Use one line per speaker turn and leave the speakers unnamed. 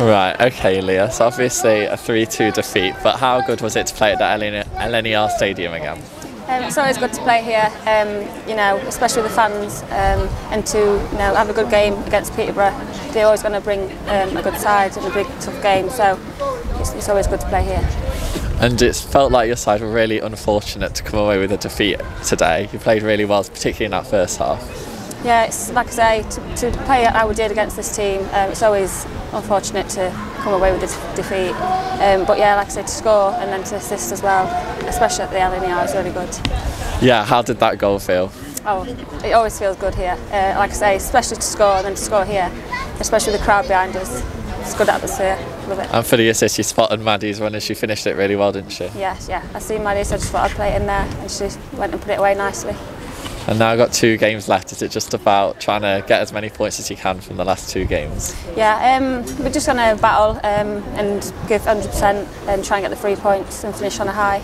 Right, okay, Leah. So obviously a 3-2 defeat, but how good was it to play at the LNER Stadium again?
Um, it's always good to play here, um, you know, especially with the fans, um, and to you know have a good game against Peterborough. They're always going to bring um, a good side and a big tough game, so it's, it's always good to play here.
And it felt like your side were really unfortunate to come away with a defeat today. You played really well, particularly in that first half.
Yeah, it's like I say, to, to play how we did against this team, um, it's always unfortunate to come away with a defeat. Um, but yeah, like I said, to score and then to assist as well, especially at the LNER, is really good.
Yeah, how did that goal feel?
Oh, it always feels good here. Uh, like I say, especially to score and then to score here, especially with the crowd behind us. It's good atmosphere. Love it.
And for the assist, you spotted Maddie's one and she finished it really well, didn't she?
Yeah, yeah. I seen Maddie, so I just thought I'd play it in there, and she went and put it away nicely.
And now I've got two games left. Is it just about trying to get as many points as you can from the last two games?
Yeah, um, we're just going to battle um, and give 100% and try and get the three points and finish on a high.